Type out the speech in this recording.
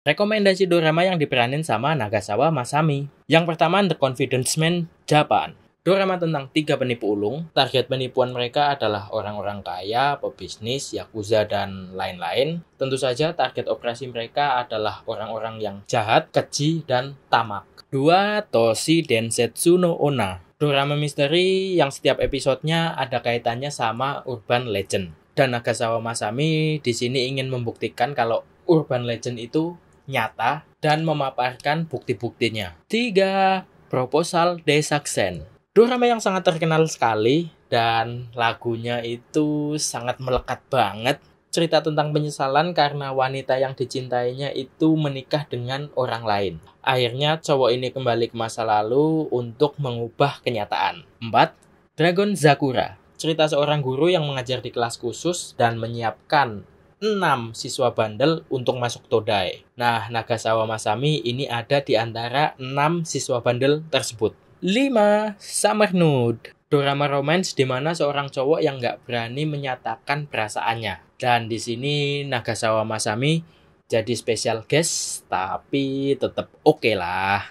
Rekomendasi dorama yang diperanin sama Nagasawa Masami. Yang pertama The Confidence Man Japan. Dorama tentang tiga penipu ulung. Target penipuan mereka adalah orang-orang kaya, pebisnis, yakuza, dan lain-lain. Tentu saja target operasi mereka adalah orang-orang yang jahat, keji, dan tamak. Dua Toshi Densetsu no Ona. Dorama misteri yang setiap episodenya ada kaitannya sama urban legend. Dan Nagasawa Masami di sini ingin membuktikan kalau urban legend itu nyata, dan memaparkan bukti-buktinya. Tiga, Proposal Desaksen. Dorama yang sangat terkenal sekali dan lagunya itu sangat melekat banget. Cerita tentang penyesalan karena wanita yang dicintainya itu menikah dengan orang lain. Akhirnya cowok ini kembali ke masa lalu untuk mengubah kenyataan. 4. Dragon Zakura. Cerita seorang guru yang mengajar di kelas khusus dan menyiapkan 6 siswa bandel untuk masuk Todai. Nah, Nagasawa Masami ini ada di antara 6 siswa bandel tersebut. 5. Summer Nude Dorama romance di mana seorang cowok yang nggak berani menyatakan perasaannya. Dan di sini Nagasawa Masami jadi special guest, tapi tetap oke okay lah.